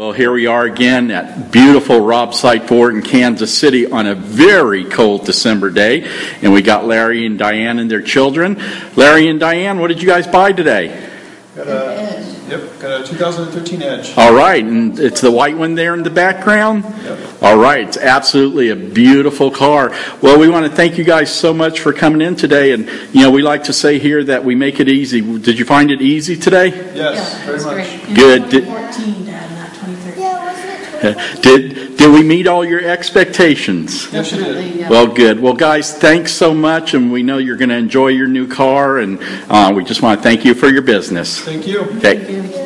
Well, here we are again at beautiful Rob Sight Ford in Kansas City on a very cold December day. And we got Larry and Diane and their children. Larry and Diane, what did you guys buy today? Got a, yep, got a 2013 Edge. All right, and it's the white one there in the background? Yep. All right, it's absolutely a beautiful car. Well, we want to thank you guys so much for coming in today. And, you know, we like to say here that we make it easy. Did you find it easy today? Yes, Yeah, very much. great. And Good. Did- 2014, Dad, not 2013. Yeah, wasn't it? Did, did we meet all your expectations? Yes. Definitely, yeah. Well, good. Well, guys, thanks so much, and we know you're going to enjoy your new car, and uh, we just want to thank you for your business. Thank you. Okay. Thank you.